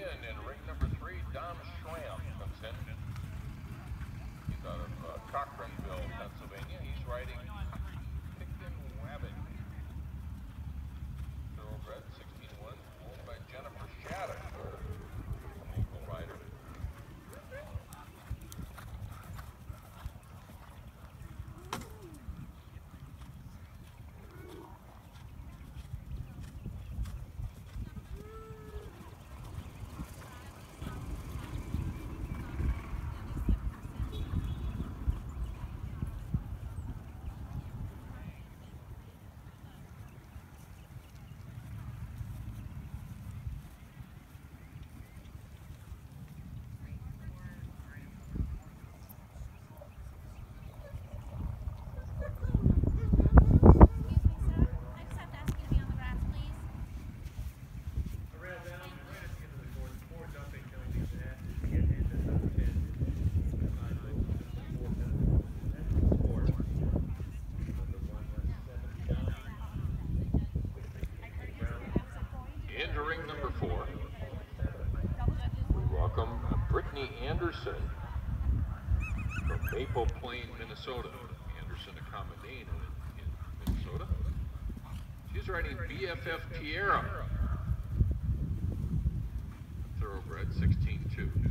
In ring number three. Dom Schramm comes in. He's out of uh, Cochranville, Brown, ring number four. We welcome Brittany Anderson from Maple Plain, Minnesota. Anderson, a common name in, in Minnesota. She's riding BFF Tierra. Thoroughbred 16-2.